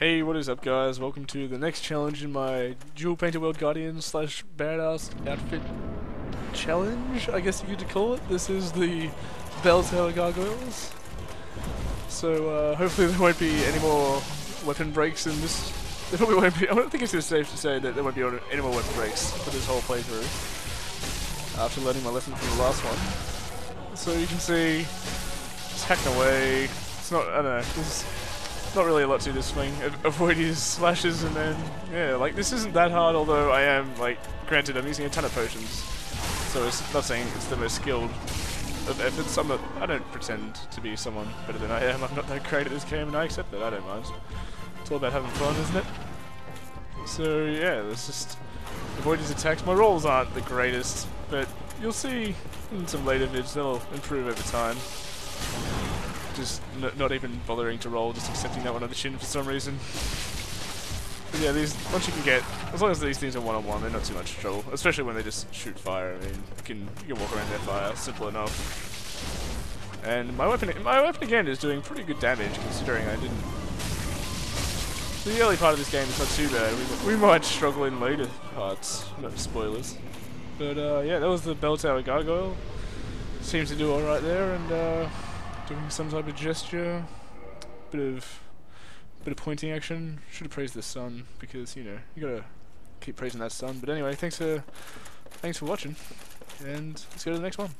Hey, what is up guys? Welcome to the next challenge in my Dual Painted World Guardian slash Badass Outfit Challenge, I guess you could call it. This is the Bell Tower Gargoyles. So uh, hopefully there won't be any more weapon breaks in this. There probably won't be. I don't think it's safe to say that there won't be any more weapon breaks for this whole playthrough. After learning my lesson from the last one. So you can see, it's hacking away. It's not, I don't know, not really a lot to this swing. avoid his slashes and then, yeah, like this isn't that hard, although I am, like, granted I'm using a ton of potions. So it's not saying it's the most skilled of efforts. I'm not, I don't pretend to be someone better than I am. I'm not that great at this game and I accept that, I don't mind. It's all about having fun, isn't it? So yeah, let's just avoid his attacks. My rolls aren't the greatest, but you'll see in some later vids they'll improve over time just not even bothering to roll, just accepting that one on the chin for some reason. But yeah, these once you can get, as long as these things are one on one, they're not too much trouble. Especially when they just shoot fire. I mean, you can you can walk around their fire, simple enough. And my weapon, my weapon again is doing pretty good damage considering I didn't. The early part of this game is not too bad. We, we might struggle in later parts. No spoilers. But uh, yeah, that was the Bell Tower Gargoyle. Seems to do alright there, and. Uh, doing some type of gesture, bit of bit of pointing action. Should have praised the sun because you know you gotta keep praising that sun. But anyway, thanks for thanks for watching, and let's go to the next one.